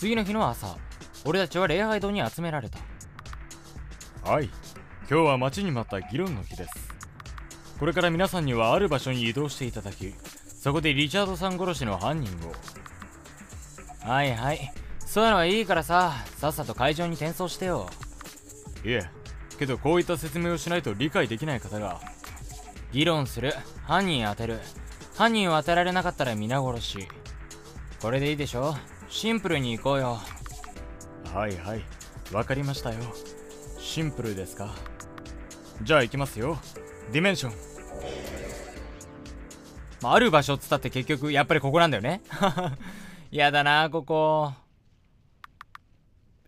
次の日の朝俺たちは礼拝堂に集められた。はい。今日は待ちに待った議論の日です。これから皆さんにはある場所に移動していただきそこでリチャードさん殺しの犯人を。はいはい。そういうのはいいからささっさと会場に転送してよ。いえ。けどこういった説明をしないと理解できない方が。議論する。犯人当てる。犯人を当てられなかったら皆殺し。これでいいでしょシンプルに行こうよ。はいはい。わかりましたよ。シンプルですか？じゃあ行きますよ。ディメンション。まあ、ある場所っつったって結局やっぱりここなんだよね。やだなここ。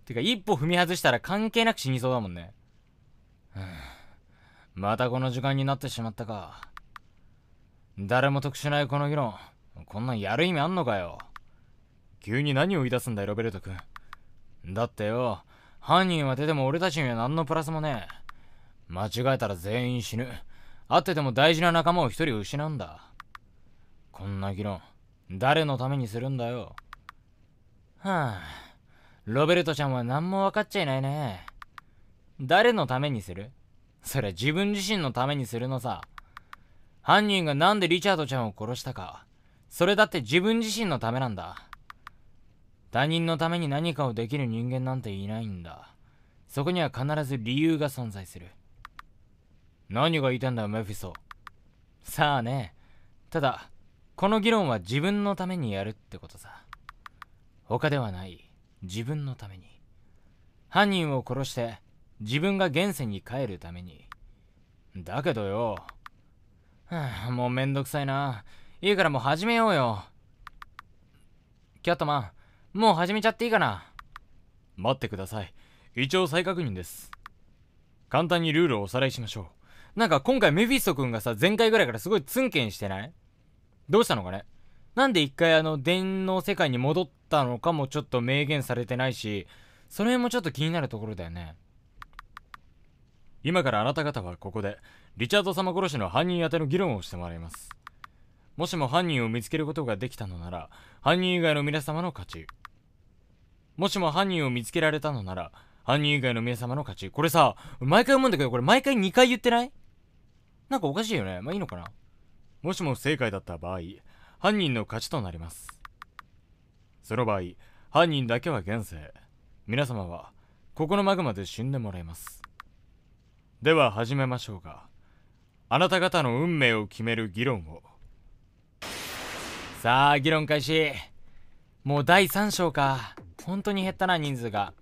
てか一歩踏み外したら関係なく死にそうだもんね。またこの時間になってしまったか。誰も得しないこの議論。こんなんやる意味あんのかよ急に何を言い出すんだよロベルト君。だってよ犯人は出ても俺たちには何のプラスもねえ。間違えたら全員死ぬ。会ってても大事な仲間を一人失うんだ。こんな議論誰のためにするんだよ。はあロベルトちゃんは何も分かっちゃいないね。誰のためにする？それ自分自身のためにするのさ。犯人がなんでリチャードちゃんを殺したか。それだって自分自身のためなんだ。他人のために何かをできる人間なんていないんだ。そこには必ず理由が存在する。何が言いたいんだよメフィソ。さあね。ただこの議論は自分のためにやるってことさ。他ではない。自分のために。犯人を殺して自分が現世に帰るために。だけどよ、はあ、もうめんどくさいな。いいからもう始めようよ。キャットマン。もう始めちゃっていいかな？待ってください。一応再確認です。簡単にルールをおさらいしましょう。なんか今回メフィスト君がさ前回ぐらいからすごいツンケンしてない？どうしたのかね？なんで一回あの電脳世界に戻ったのかもちょっと明言されてないしその辺もちょっと気になるところだよね。今からあなた方はここでリチャード様殺しの犯人宛ての議論をしてもらいます。もしも犯人を見つけることができたのなら犯人以外の皆様の勝ち。もしも犯人を見つけられたのなら犯人以外の皆様の勝ち。これさ毎回思うんだけどこれ毎回2回言ってない？なんかおかしいよね。まあいいのかな。もしも正解だった場合犯人の勝ちとなります。その場合犯人だけは現世皆様はここのマグマで死んでもらいます。では始めましょうか。あなた方の運命を決める議論を。さあ議論開始。もう第3章か。本当に減ったな人数が。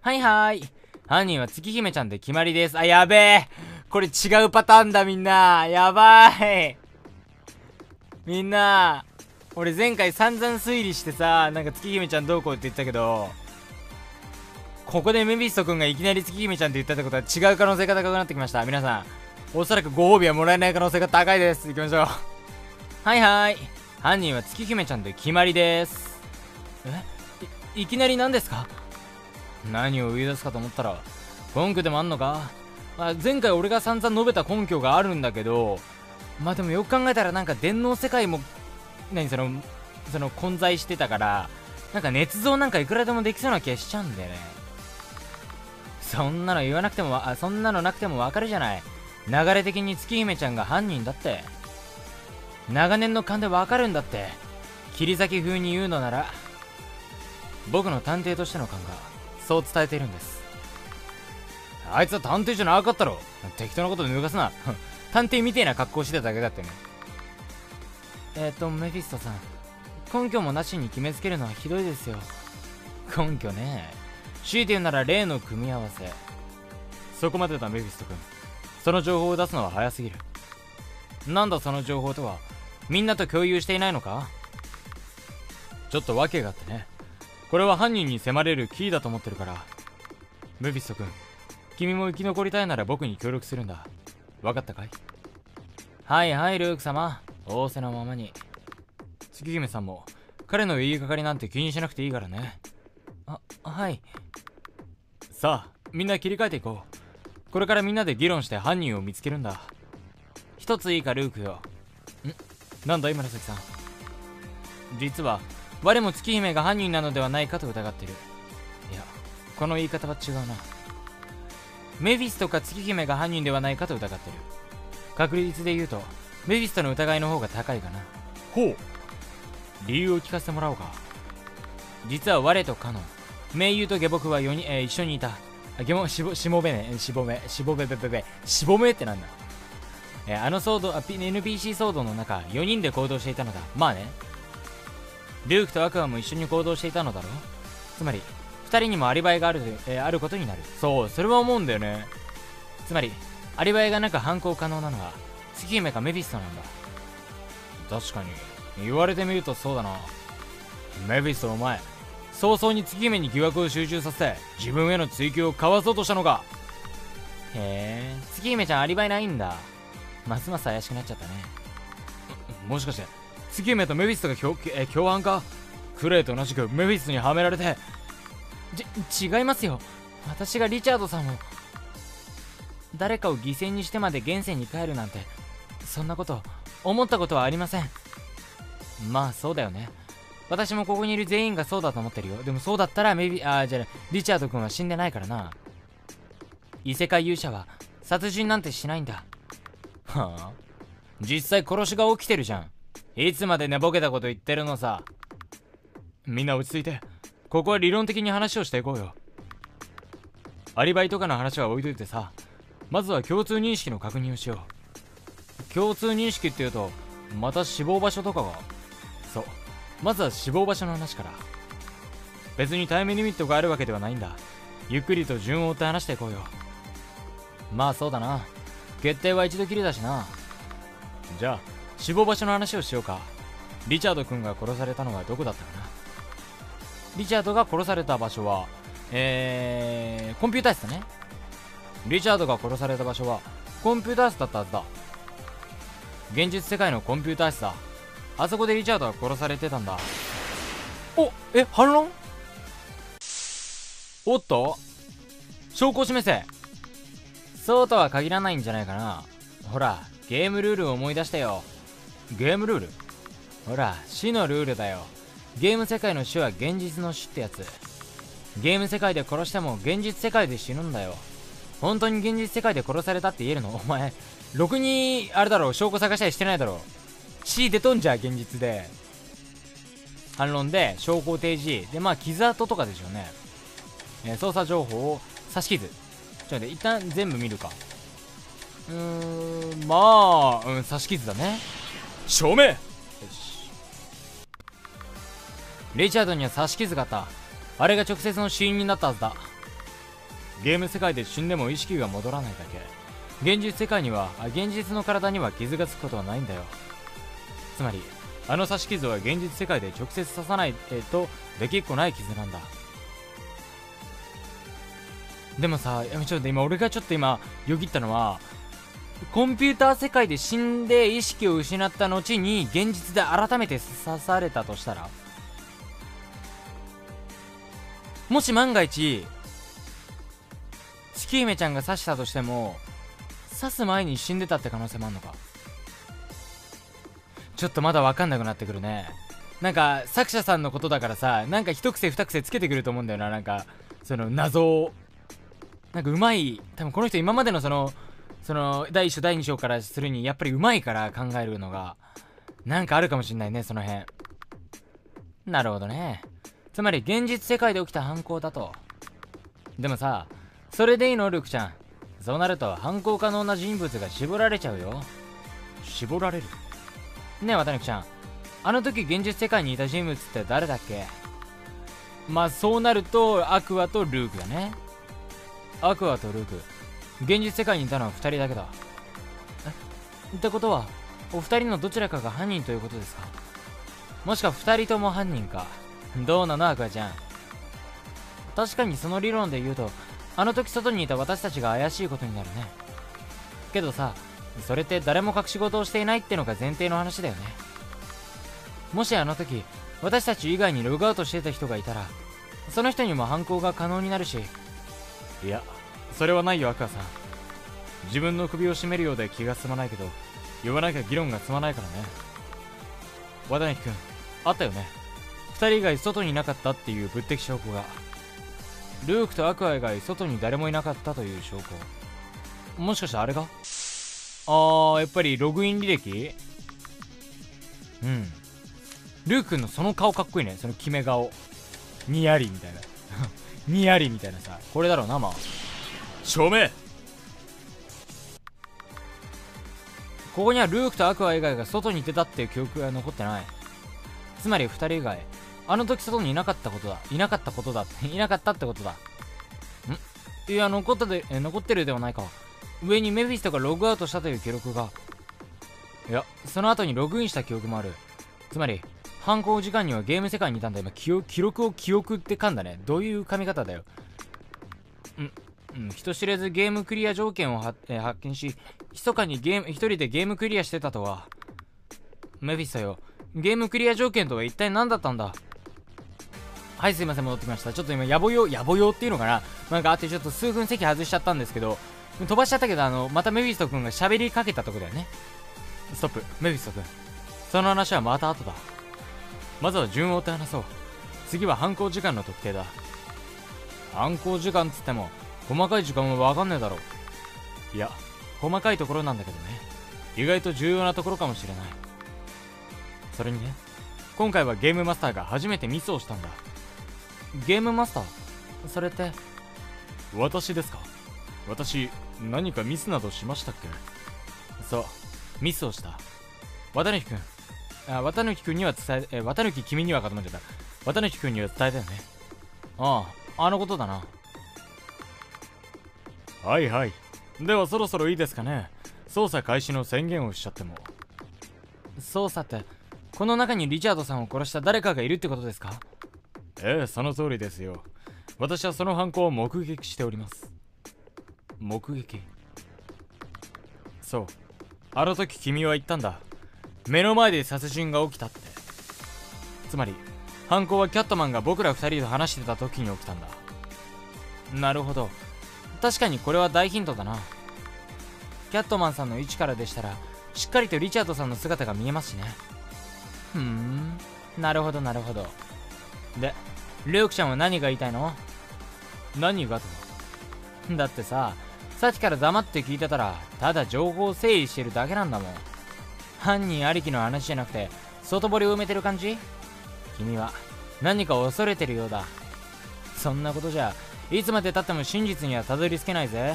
はいはーい。犯人は月姫ちゃんで決まりです。あやべえ。これ違うパターンだみんな。やばい。みんな俺前回散々推理してさなんか月姫ちゃんどうこうって言ったけどここでメビスト君がいきなり月姫ちゃんって言ったってことは違う可能性が高くなってきました。皆さんおそらくご褒美はもらえない可能性が高いです。行きましょう。はいはい。犯人は月姫ちゃんで決まりです。え？いきなり何ですか？何を言い出すかと思ったら根拠でもあんのか、あ、前回俺が散々述べた根拠があるんだけどまあでもよく考えたらなんか電脳世界も何？そのその混在してたからなんか捏造なんかいくらでもできそうな気がしちゃうんだよね。そんなの言わなくてもあそんなのなくてもわかるじゃない。流れ的に月姫ちゃんが犯人だって。長年の勘でわかるんだって。切り裂き風に言うのなら僕の探偵としての勘がそう伝えているんです。あいつは探偵じゃなかったろ。適当なことで抜かすな。探偵みてえな格好してただけだってね。えっ、ー、とメフィストさん。根拠もなしに決めつけるのはひどいですよ。根拠ね強いて言うなら例の組み合わせ。そこまでだメフィスト君。その情報を出すのは早すぎる。なんだその情報とは。みんなと共有していないのか？ちょっと訳があってね。これは犯人に迫れるキーだと思ってるから。メフィスト君君も生き残りたいなら僕に協力するんだ。分かったかい？はいはいルーク様。仰せのままに。月姫さんも彼の言いがかりなんて気にしなくていいからね。あはい。さあみんな切り替えていこう。これからみんなで議論して犯人を見つけるんだ。一ついいかルークよ。ん？なんだい紫さん。実は我も月姫が犯人なのではないかと疑ってる。いやこの言い方は違うな。メフィストか月姫が犯人ではないかと疑ってる。確率で言うとメフィストの疑いの方が高いかな。ほう。理由を聞かせてもらおうか。実は我とカノン盟友と下僕は4人、えー一緒にいた。あゲモしぼしもべね。しぼめ。しぼべべべべ。しぼめってなんだ。えーあの騒動 NPC 騒動の中4人で行動していたのだ。まあねルークとアクアも一緒に行動していたのだろう？つまり2人にもアリバイがある,、えーあることになる。そうそれは思うんだよね。つまりアリバイがなく犯行可能なのは月姫かメフィストなんだ。確かに。言われてみるとそうだな。メフィストお前早々に月姫に疑惑を集中させて自分への追及をかわそうとしたのか。へえ月姫ちゃんアリバイないんだ。ますます怪しくなっちゃったね。もしかして月姫とメフィストが共え共犯か？クレイと同じくメフィストにはめられて。ち違いますよ。私がリチャードさんを誰かを犠牲にしてまで現世に帰るなんてそんなこと思ったことはありません。まあそうだよね。私もここにいる全員がそうだと思ってるよ。でもそうだったらメビあーじゃあリチャード君は死んでないからな。異世界勇者は殺人なんてしないんだ。はあ？実際殺しが起きてるじゃん。いつまで寝ぼけたこと言ってるのさ。みんな落ち着いてここは理論的に話をしていこうよ。アリバイとかの話は置いといてさまずは共通認識の確認をしよう。共通認識っていうとまた死亡場所とかが。そう。まずは死亡場所の話から。別にタイムリミットがあるわけではないんだ。ゆっくりと順を追って話していこうよ。まあそうだな。決定は一度きりだしな。じゃあ死亡場所の話をしようか。リチャード君が殺されたのはどこだったかな。リチャードが殺された場所はえー、コンピューター室だね。リチャードが殺された場所はコンピューター室だったはずだ。現実世界のコンピューター室だ。あそこでリチャードは殺されてたんだ。おえ反論？おっと？証拠を示せ。そうとは限らないんじゃないかな。ほらゲームルールを思い出したよ。ゲームルール。ほら死のルールだよ。ゲーム世界の死は現実の死ってやつ。ゲーム世界で殺しても現実世界で死ぬんだよ。本当に現実世界で殺されたって言えるの？お前ろくにあれだろ証拠探したりしてないだろ死出とんじゃ現実で。反論で証拠を提示。でまあ傷跡とかでしょうね、えー操作情報を刺し傷ちょっと待って一旦全部見るか。うーんまあ、うん、刺し傷だね。証明よし。リチャードには刺し傷があった。あれが直接の死因になったはずだ。ゲーム世界で死んでも意識が戻らないだけ。現実世界には現実の体には傷がつくことはないんだよ。つまりあの刺し傷は現実世界で直接刺さない、えーとできっこない傷なんだ。でもさやめちょっと今俺がちょっと今よぎったのはコンピューター世界で死んで意識を失った後に現実で改めて刺されたとしたら？もし万が一月姫ちゃんが刺したとしても刺す前に死んでたって可能性もあんのか？ちょっとまだ分かんなくなってくるね。なんか作者さんのことだからさなんか一癖二癖つけてくると思うんだよな。なんかその謎を。なんかうまい。多分この人今までのそのその第1章第2章からするにやっぱりうまいから考えるのがなんかあるかもしんないねその辺。なるほどね。つまり現実世界で起きた犯行だと。でもさそれでいいのルークちゃん。そうなると犯行可能な人物が絞られちゃうよ。絞られる？ねえ渡辺ちゃん。あの時現実世界にいた人物って誰だっけ？まあそうなるとアクアとルークだね。アクアとルーク。現実世界にいたのは2人だけだ。ってことはお二人のどちらかが犯人ということですか？もしくは2人とも犯人か。どうなのアクアちゃん。確かにその理論で言うとあの時外にいた私たちが怪しいことになるね。けどさそれって誰も隠し事をしていないってのが前提の話だよね。もしあの時私たち以外にログアウトしてた人がいたらその人にも犯行が可能になるし。いやそれはないよアクアさん。自分の首を絞めるようで気が済まないけど言わなきゃ議論が済まないからね。和谷君あったよね。人以外外にいなかったっていう物的証拠が。ルークとアクア以外外に誰もいなかったという証拠。もしかしてあれが？あーやっぱりログイン履歴？うん。ルークのその顔かっこいいね。その決め顔。にやりみたいな。にやりみたいなさ。これだろうなまあ。証明。ここにはルークとアクア以外が外に出たっていう記憶が残ってない。つまり2人以外。あの時外にいなかったことだ。いなかったことだ。いなかったってことだ。ん？いや残ったで残ってるではないか。上にメフィストがログアウトしたという記録が。いやその後にログインした記憶もある。つまり犯行時間にはゲーム世界にいたんだ。今記記録を記憶って噛んだね。どういう噛み方だよ。ん？うん、人知れずゲームクリア条件を、えー、発見し密かにゲーム一人でゲームクリアしてたとは。メフィストよ。ゲームクリア条件とは一体何だったんだ？はいすいません戻ってきました。ちょっと今野暮用野暮用っていうのかな？なんかあってちょっと数分席外しちゃったんですけど飛ばしちゃったけどあのまたメフィスト君が喋りかけたとこだよね。ストップ。メフィスト君。その話はまた後だ。まずは順を追って話そう。次は犯行時間の特定だ。犯行時間つっても細かい時間は分かんねえだろいや。細かいところなんだけどね。意外と重要なところかもしれない。それにね今回はゲームマスターが初めてミスをしたんだ。ゲームマスター？それって？私ですか？私何かミスなどしましたっけ？そう。ミスをした。綿貫君あ綿貫君には伝ええ綿貫君にはかと思っちゃった。綿貫君には伝えたよね。あああのことだなはいはい。ではそろそろいいですかね。捜査開始の宣言をしちゃっても。捜査ってこの中にリチャードさんを殺した誰かがいるってことですか？ええその通りですよ。私はその犯行を目撃しております。目撃？そう。あの時君は言ったんだ。目の前で殺人が起きたって。つまり犯行はキャットマンが僕ら2人と話してた時に起きたんだ。なるほど確かにこれは大ヒントだな。キャットマンさんの位置からでしたらしっかりとリチャードさんの姿が見えますしね。ふん。なるほどなるほど。でルークちゃんは何が言いたいの？何がと。だってささっきから黙って聞いてたらただ情報を整理してるだけなんだもん。犯人ありきの話じゃなくて外堀を埋めてる感じ？君は何か恐れてるようだ。そんなことじゃいつまでたっても真実にはたどり着けないぜ。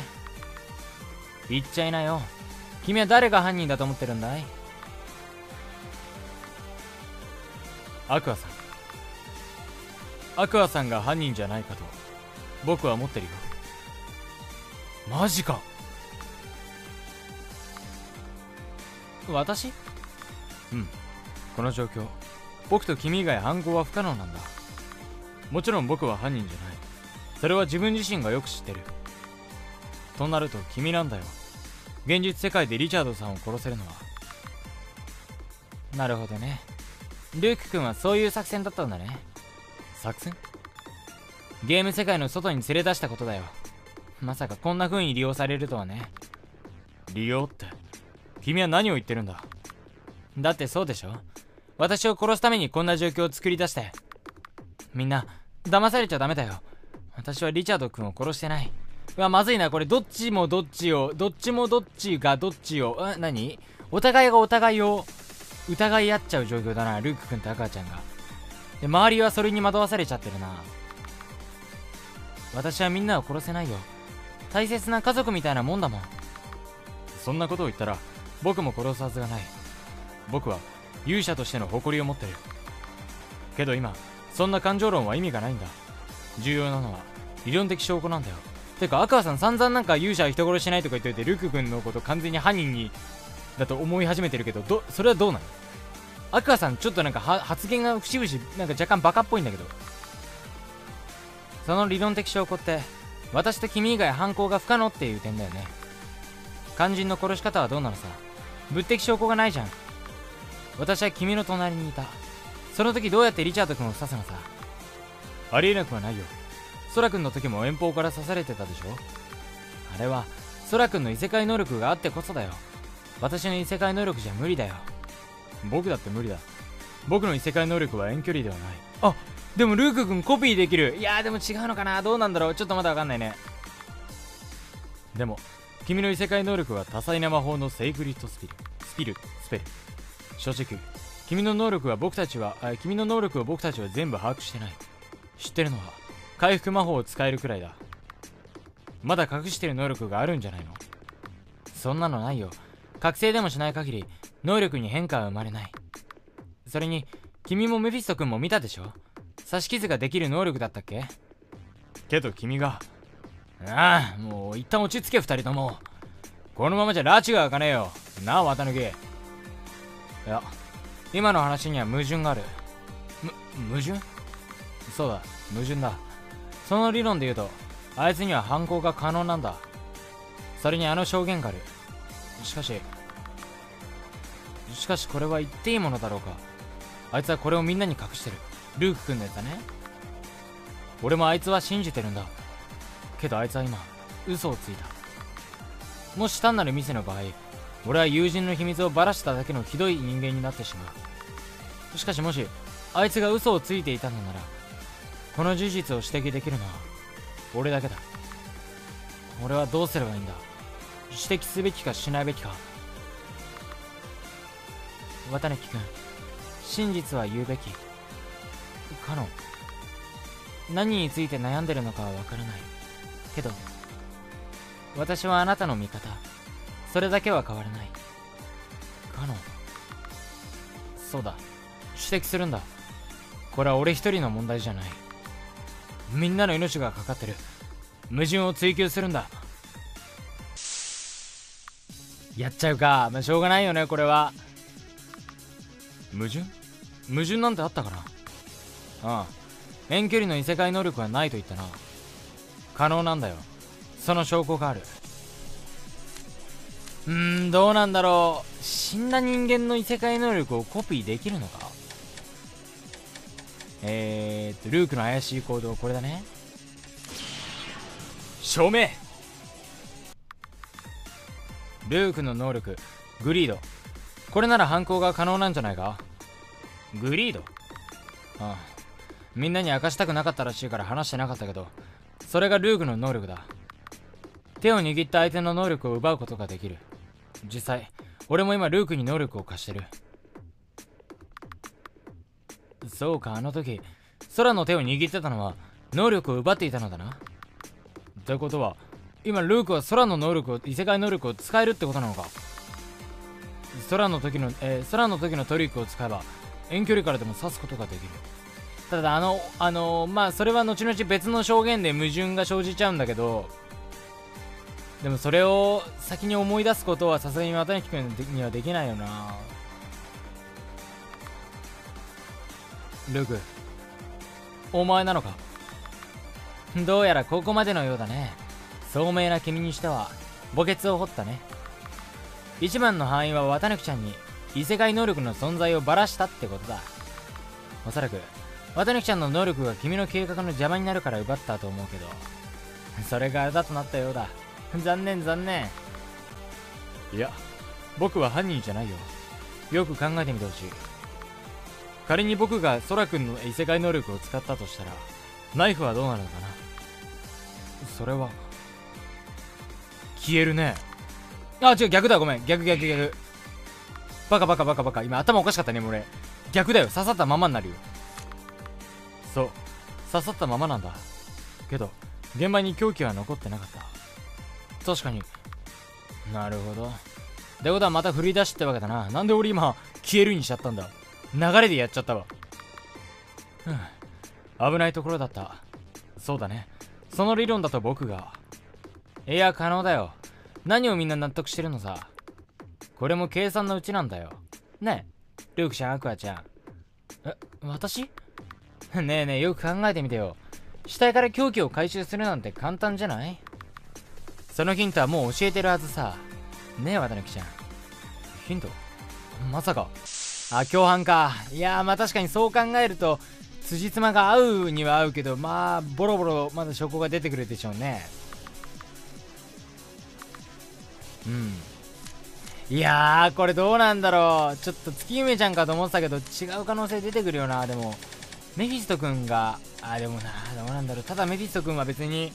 言っちゃいなよ。君は誰が犯人だと思ってるんだい？アクアさん。アクアさんが犯人じゃないかと。僕は思ってるよ。マジか。私？うん。この状況。僕と君以外犯行は不可能なんだ。もちろん僕は犯人じゃない。それは自分自身がよく知ってる。となると君なんだよ。現実世界でリチャードさんを殺せるのは。なるほどね。ルーク君はそういう作戦だったんだね。作戦？ゲーム世界の外に連れ出したことだよ。まさかこんな風に利用されるとはね。利用って？君は何を言ってるんだ？だってそうでしょ。私を殺すためにこんな状況を作り出して。みんな騙されちゃダメだよ私はリチャード君を殺してない。うわまずいなこれ。どっちもどっちをどっちもどっちがどっちをえ何？お互いがお互いを疑い合っちゃう状況だなルーク君と赤ちゃんが。で周りはそれに惑わされちゃってるな。私はみんなを殺せないよ。大切な家族みたいなもんだもん。そんなことを言ったら僕も殺すはずがない。僕は勇者としての誇りを持ってる。けど今そんな感情論は意味がないんだ。重要なのは理論的証拠なんだよ。てかアクアさん散々なんか勇者は人殺しないとか言っといてルク君のこと完全に犯人にだと思い始めてるけどどそれはどうなの？アクアさんちょっとなんか発言が節々なんか若干バカっぽいんだけど。その理論的証拠って私と君以外犯行が不可能っていう点だよね。肝心の殺し方はどうなのさ？物的証拠がないじゃん。私は君の隣にいた。その時どうやってリチャード君を刺すのさ？ありえなくはないよ。空君の時も遠方から刺されてたでしょ？あれは空君の異世界能力があってこそだよ。私の異世界能力じゃ無理だよ。僕だって無理だ。僕の異世界能力は遠距離ではない。あでもルーク君コピーできる。いやでも違うのかな。どうなんだろう。ちょっとまだわかんないね。でも君の異世界能力は多彩な魔法のセイクリッドスピル。スピル。スペル。正直君の能力は僕たちは君の能力を僕たちは全部把握してない。知ってるのは回復魔法を使えるくらいだ。まだ隠してる能力があるんじゃないの？そんなのないよ。覚醒でもしない限り能力に変化は生まれない。それに君もメフィスト君も見たでしょ？刺し傷ができる能力だったっけ？けど君が。ああもう一旦落ち着け二人とも。このままじゃ拉致が開かねえよ。なあ綿抜きいや今の話には矛盾がある。む矛盾？そうだ矛盾だその理論で言うとあいつには犯行が可能なんだ。それにあの証言がある。しかししかしこれは言っていいものだろうか。あいつはこれをみんなに隠してる。ルーク君のやつだね。俺もあいつは信じてるんだ。けどあいつは今嘘をついた。もし単なる店の場合俺は友人の秘密をばらしただけのひどい人間になってしまう。しかしもしあいつが嘘をついていたのならこの事実を指摘できるのは俺だけだ。俺はどうすればいいんだ。指摘すべきかしないべきか。綿貫君真実は言うべき。カノン何について悩んでるのかはわからない。けど私はあなたの味方。それだけは変わらない。カノンそうだ。指摘するんだ。これは俺一人の問題じゃない。みんなの命がかかってる。矛盾を追求するんだ。やっちゃうか。まあしょうがないよねこれは。矛盾？矛盾なんてあったかな？ああ。遠距離の異世界能力はないと言ったな。可能なんだよ。その証拠がある。うーんどうなんだろう。死んだ人間の異世界能力をコピーできるのか？えー、っとルークの怪しい行動これだね。証明。ルークの能力グリード。これなら犯行が可能なんじゃないか？グリード。ああ。みんなに明かしたくなかったらしいから話してなかったけどそれがルークの能力だ。手を握った相手の能力を奪うことができる。実際俺も今ルークに能力を貸してる。そうかあの時空の手を握ってたのは能力を奪っていたのだな。ってことは今ルークは空の能力を異世界能力を使えるってことなのか。空の時の、えー、空の時のトリックを使えば遠距離からでも刺すことができる。ただあのあのー、まあそれは後々別の証言で矛盾が生じちゃうんだけどでもそれを先に思い出すことはさすがに綿貫君にはできないよな。ルークお前なのか？どうやらここまでのようだね。聡明な君にしては墓穴を掘ったね。一番の範囲は綿貫ちゃんに異世界能力の存在をばらしたってことだ。おそらく綿貫ちゃんの能力が君の計画の邪魔になるから奪ったと思うけどそれがあれだとなったようだ。残念残念。いや僕は犯人じゃないよ。よく考えてみてほしい仮に僕が空くんの異世界能力を使ったとしたらナイフはどうなるのかな？それは消えるね。あ違う逆だ。ごめん。逆逆逆。バカバカバカバカ。今頭おかしかったね俺。逆だよ。刺さったままになるよ。そう。刺さったままなんだ。けど現場に凶器は残ってなかった。確かに。なるほど。ってことはまた振り出しってわけだな。なんで俺今消えるにしちゃったんだ？流れでやっちゃったわ。うん。危ないところだった。そうだね。その理論だと僕が。いや可能だよ。何をみんな納得してるのさ。これも計算のうちなんだよ。ねえルークちゃんアクアちゃん。え私？ねえねえよく考えてみてよ。死体から凶器を回収するなんて簡単じゃない？そのヒントはもう教えてるはずさ。ねえ綿貫ちゃん。ヒント？まさか。あ共犯か。いやーまあ確かにそう考えると辻褄が合うには合うけどまあボロボロまだ証拠が出てくるでしょうね。うん。いやーこれどうなんだろう。ちょっと月姫ちゃんかと思ってたけど違う可能性出てくるよな。でもメフィスト君があでもなどうなんだろう。ただメフィスト君は別に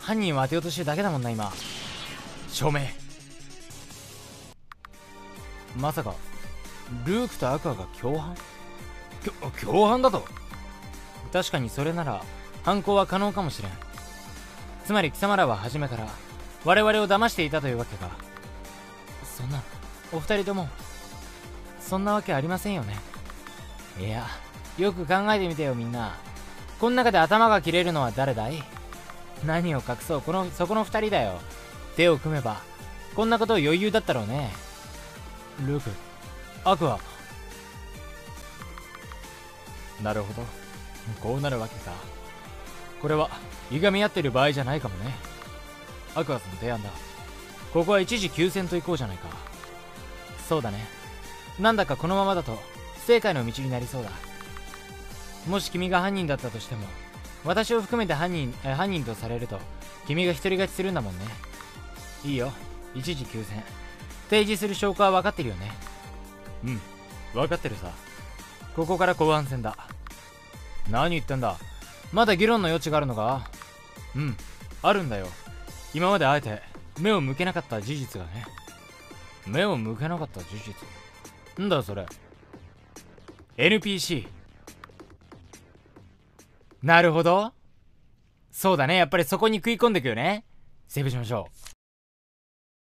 犯人を当てようとしてるだけだもんな今。証明。まさか。ルークとアクアが共犯？共犯だと？確かにそれなら犯行は可能かもしれん。つまり貴様らは初めから我々を騙していたというわけか。そんなお二人ともそんなわけありませんよね。いやよく考えてみてよみんな。この中で頭が切れるのは誰だい？何を隠そうこのそこの二人だよ。手を組めばこんなこと余裕だったろうね。ルークアクアなるほど。こうなるわけか。これはいがみ合ってる場合じゃないかもね。アクアさんの提案だ。ここは一時休戦と行こうじゃないか。そうだね。なんだかこのままだと正解の道になりそうだ。もし君が犯人だったとしても私を含めて犯人え犯人とされると君が独り勝ちするんだもんね。いいよ。一時休戦。提示する証拠は分かってるよね。うん。分かってるさ。ここから後半戦だ。何言ってんだ。まだ議論の余地があるのか。うん。あるんだよ。今まであえて目を向けなかった事実がね。目を向けなかった事実。なんだそれ。NPC なるほど。そうだね。やっぱりそこに食い込んでくよね。セーブしましょう。